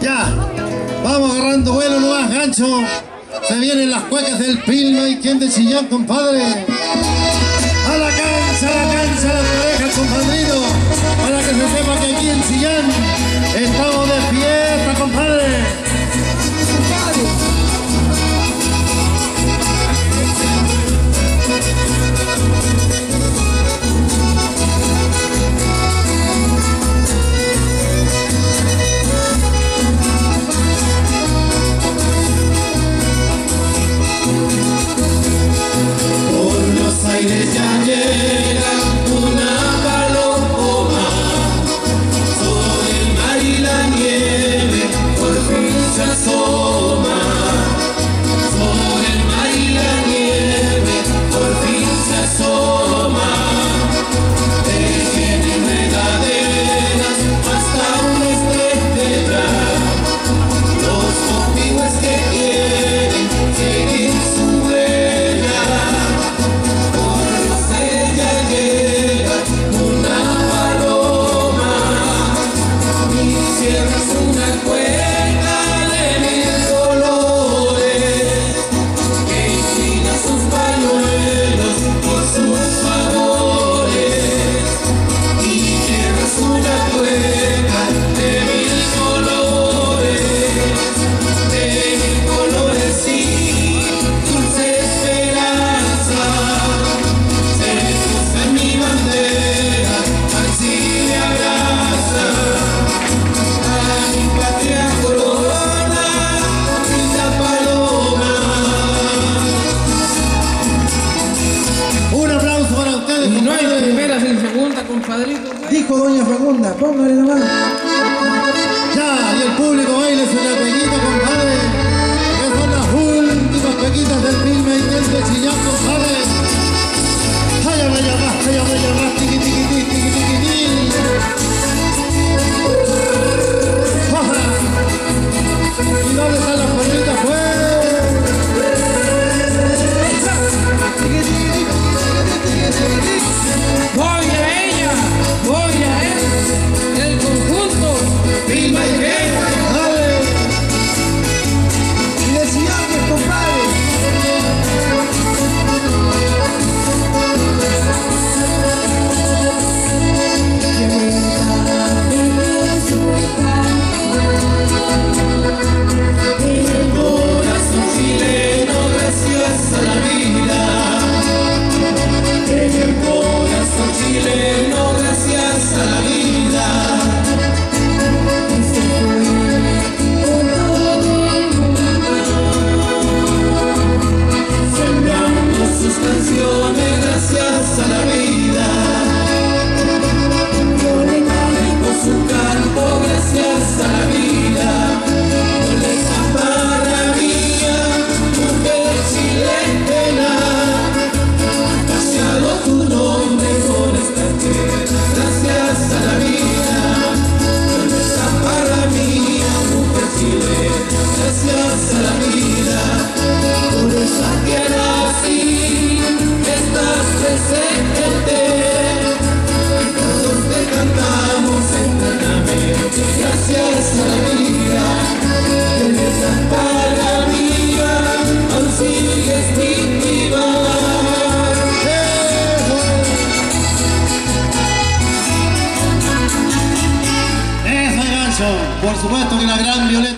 Ya, vamos agarrando vuelo, no más gancho. Se vienen las cuecas del Pilma y quien de Chillán, compadre. Friday. Dijo doña Fagunda, póngale nomás. Ya, y el público por supuesto que la gran Violeta.